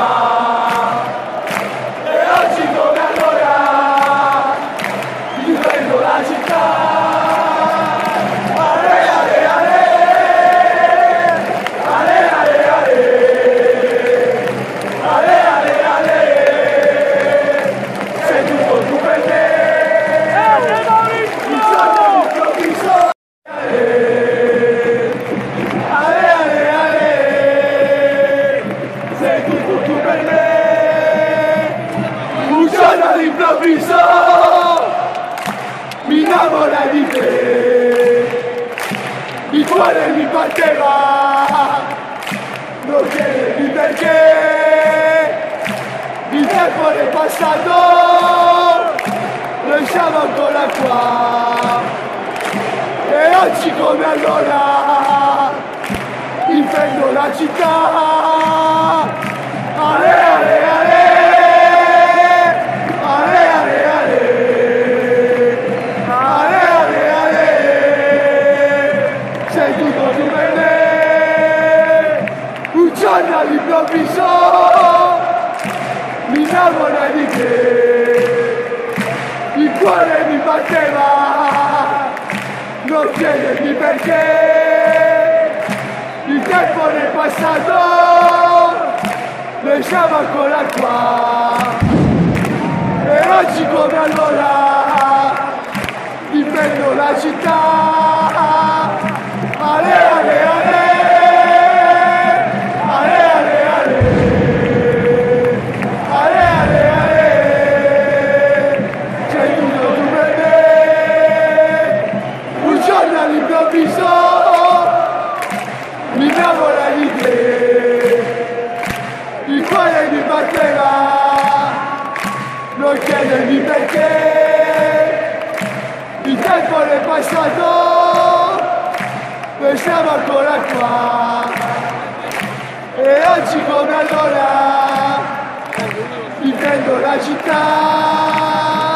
와. All'improvviso mi innamora di te, il cuore mi batteva, non chiedermi perché, il tempo è passato, noi siamo ancora qua, e oggi come allora, difendo la città, Giorno all'improvviso mi innamora di te. Il cuore mi batteva, non chiedermi perché. Il tempo è passato, noi siamo ancora qua. E oggi come allora difendo la città. Il cuore mi batteva non chiedermi perché. Il tempo è passato. Noi siamo ancora qua. E oggi come allora? Difendo la città